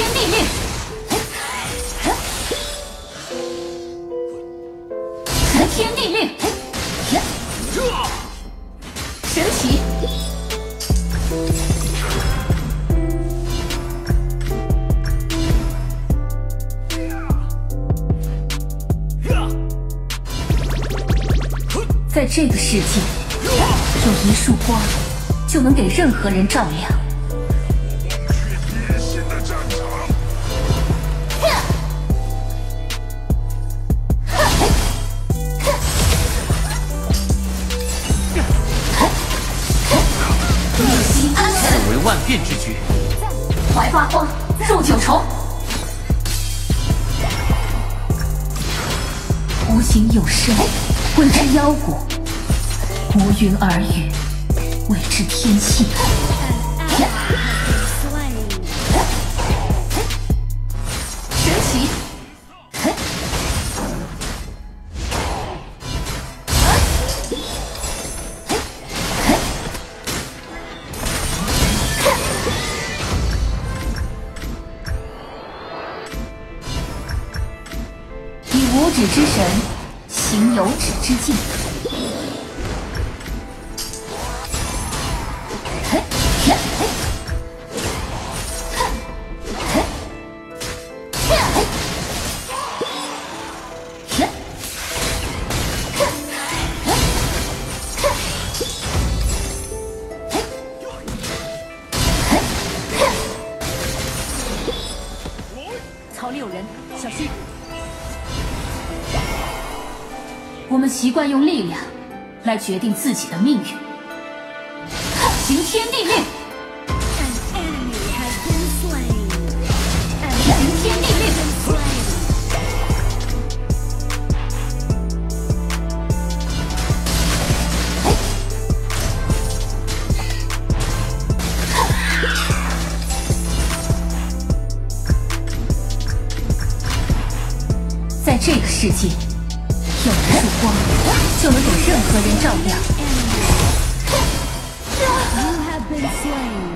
天地令，天地令，神奇。在这个世界，有一束光就能给任何人照亮。万变之局，怀八荒，入九重。无形有声，谓之妖骨；无云而语，谓之天性。行有止之境。嘿呀嘿嘿嘿呀嘿呀草里有人，小心！我们习惯用力量来决定自己的命运。行天地令，An enemy has been slain. An 行天地令，在这个世界，人照亮。You have been slain.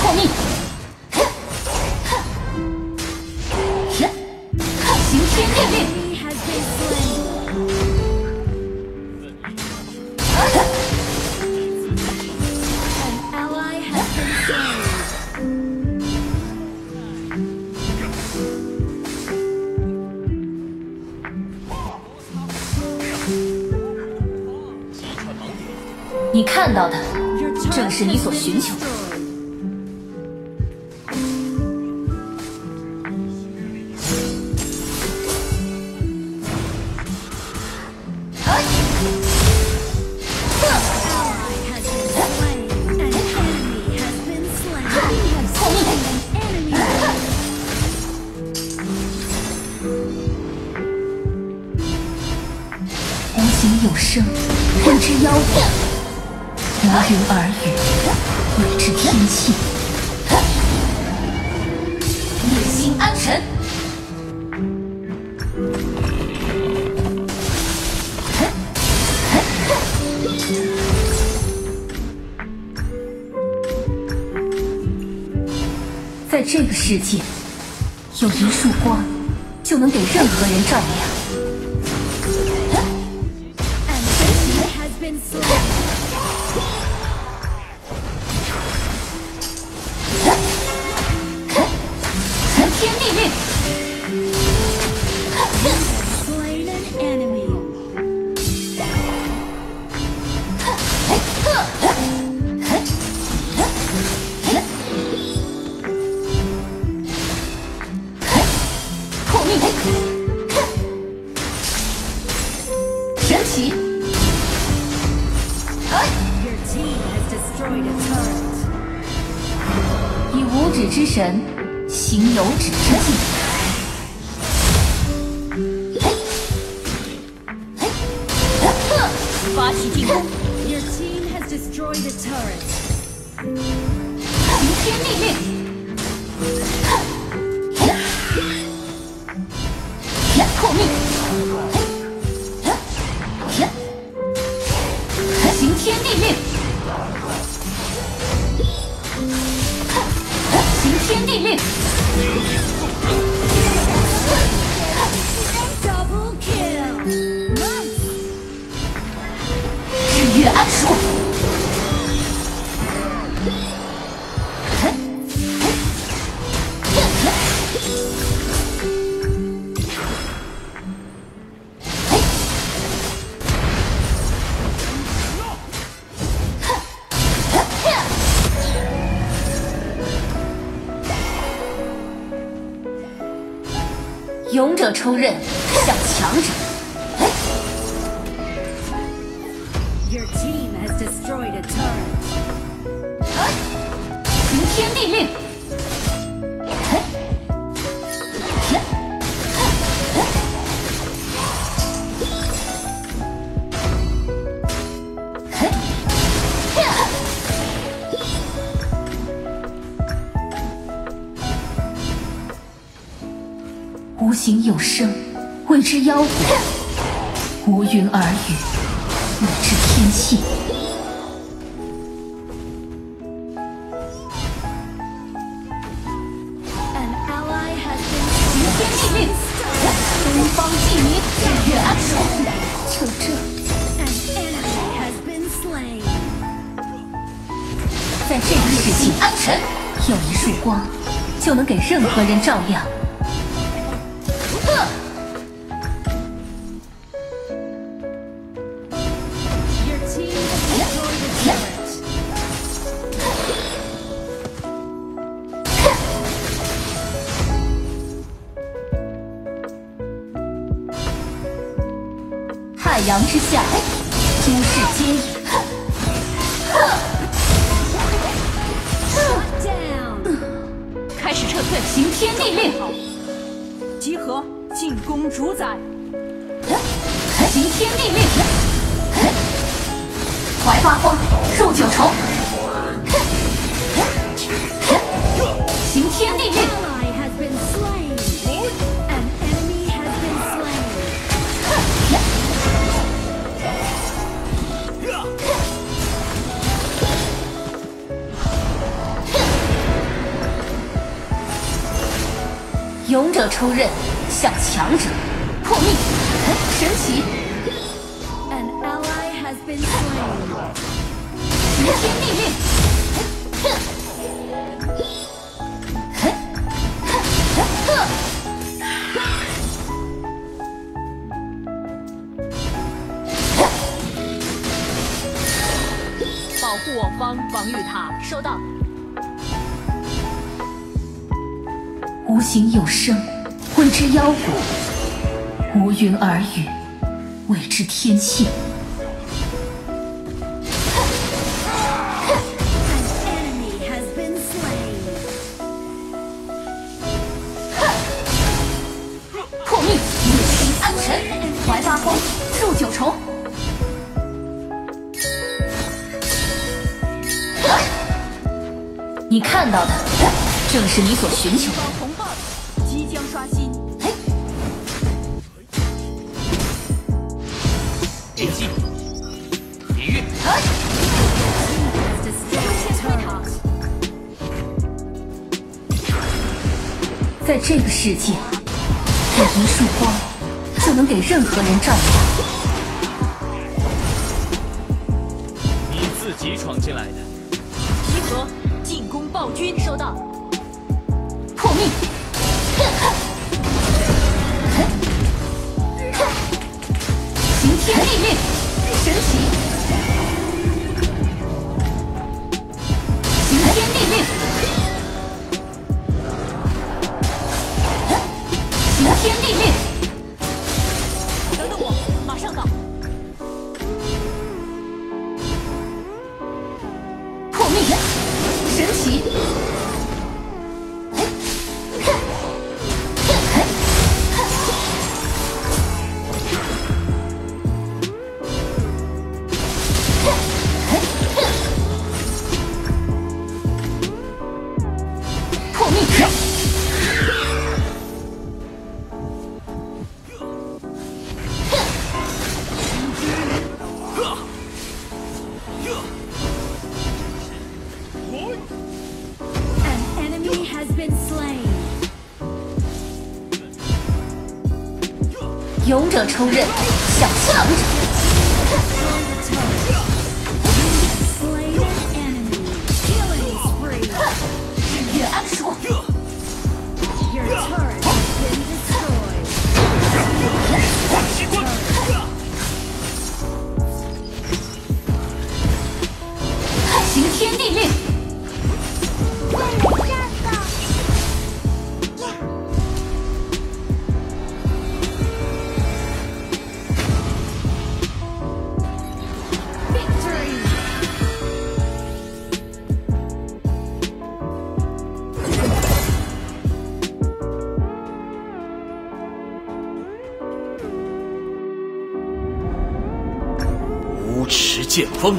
破命，看到的正是你所寻求的。有生，不知妖孽。无云而语，谓之天性。内心安神。在这个世界，有一束光就能给任何人照亮。以无指之神行有指之境。发起进攻，Your team has destroyed the turret. 听天命令，勇者抽刃，向强者。天地令。无形有声，谓之妖果；无云而语，谓之天性。就能给任何人照亮。太阳之下，诸事皆已。始撤退，行天地令。集合，进攻主宰。行天地令。怀八荒，入九重。抽刃，向强者。破灭，神奇。An ally has been slain. 行天命令。保护我方防御塔，收到。无形有声，谓之妖骨；无云而语，谓之天性。An enemy has been slain. 破灭，灭心安神，怀八荒，入九重。你看到的，正是你所寻求的。电击，地狱，Destroyed a turret. 在这个世界，这一束光就能给任何人照亮。你自己闯进来的。集合，进攻暴君，收到。破灭。行天地令，神奇。行天地令。行天地。been slain 勇者出任小强者剑锋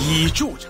已铸成